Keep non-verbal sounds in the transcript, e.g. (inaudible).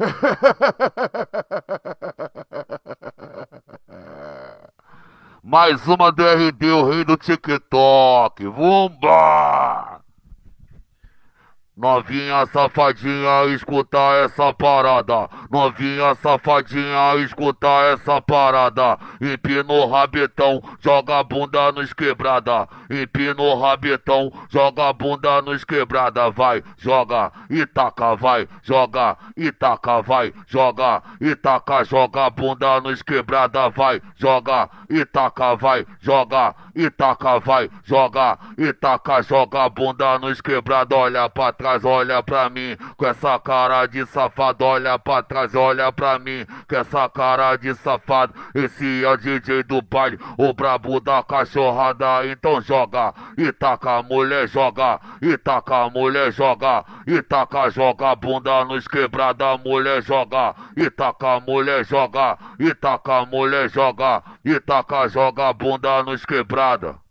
(laughs) Mais uma do RD, o rei do TikTok. Vumba! Novinha safadinha, escuta essa parada. Novinha safadinha, escuta essa parada. Empina o rabetão, joga a bunda nos quebrada. Empina o rabetão, joga a bunda nos quebrada. Vai, joga e taca, vai, joga e taca, vai, joga e taca, joga a bunda nos quebrada. Vai, joga e taca, vai, joga e taca, vai, joga e taca, joga a bunda nos quebrada. Olha pra trás, olha pra mim, com essa cara de safado, olha pra trás, olha pra mim, com essa cara de safado. Esse é o DJ do baile, o brabo da cachorrada, então joga, e taca, mulher joga, e taca, mulher joga, e taca, joga a bunda nos quebrada, mulher joga, e taca, mulher joga, e taca, mulher joga, e taca, joga a bunda nos quebrada.